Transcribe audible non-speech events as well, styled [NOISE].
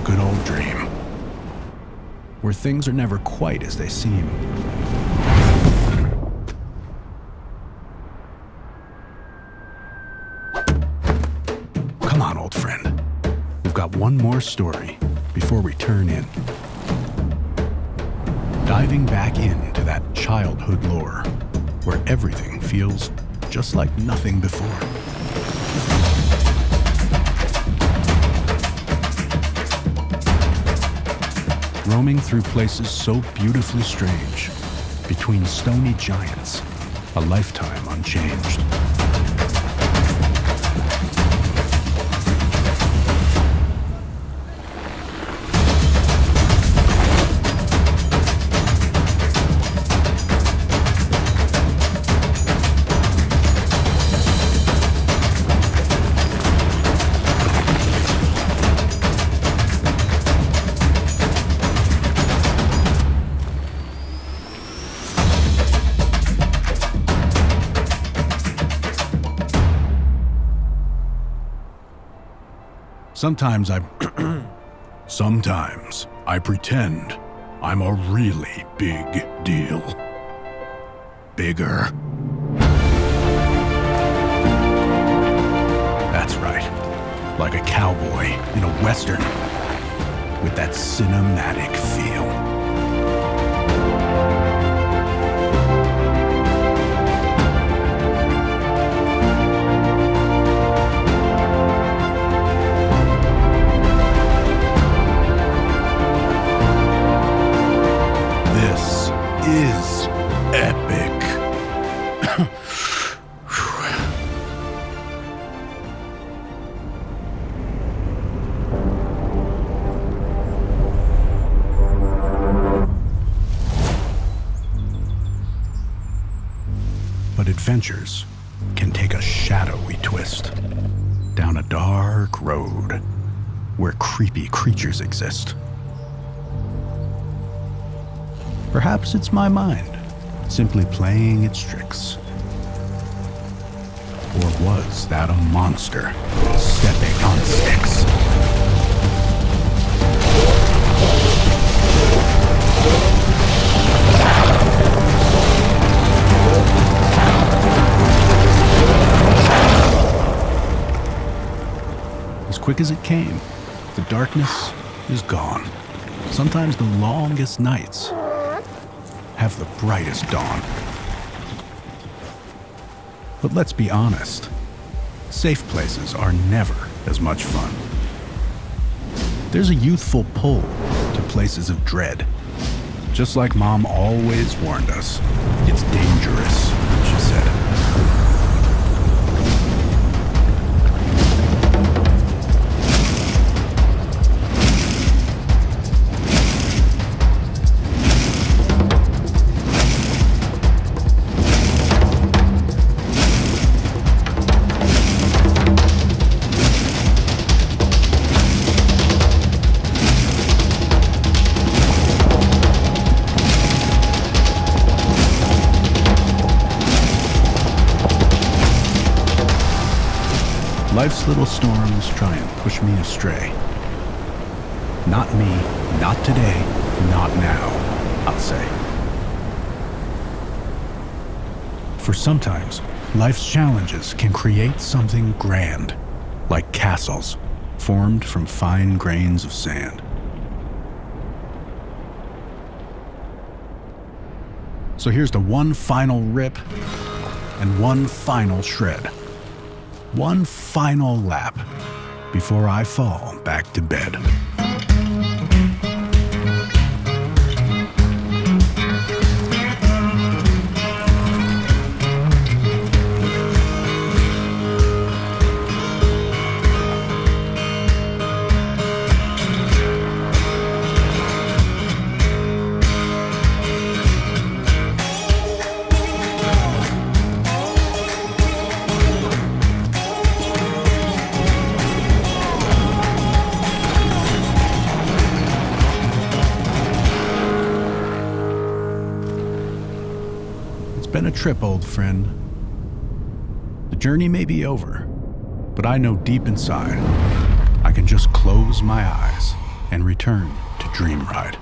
a good old dream. Where things are never quite as they seem. Come on, old friend. We've got one more story before we turn in. Diving back into that childhood lore where everything feels just like nothing before. Roaming through places so beautifully strange, between stony giants, a lifetime unchanged. Sometimes I. [CLEARS THROAT] Sometimes I pretend I'm a really big deal. Bigger. That's right. Like a cowboy in a western. With that cinematic adventures can take a shadowy twist down a dark road where creepy creatures exist. Perhaps it's my mind, simply playing its tricks. Or was that a monster stepping on sticks? As quick as it came, the darkness is gone. Sometimes the longest nights have the brightest dawn. But let's be honest, safe places are never as much fun. There's a youthful pull to places of dread. Just like Mom always warned us, it's dangerous, she said. Life's little storms try and push me astray. Not me, not today, not now, I'll say. For sometimes, life's challenges can create something grand, like castles formed from fine grains of sand. So here's the one final rip and one final shred. One final lap before I fall back to bed. Been a trip, old friend. The journey may be over, but I know deep inside I can just close my eyes and return to Dream Ride.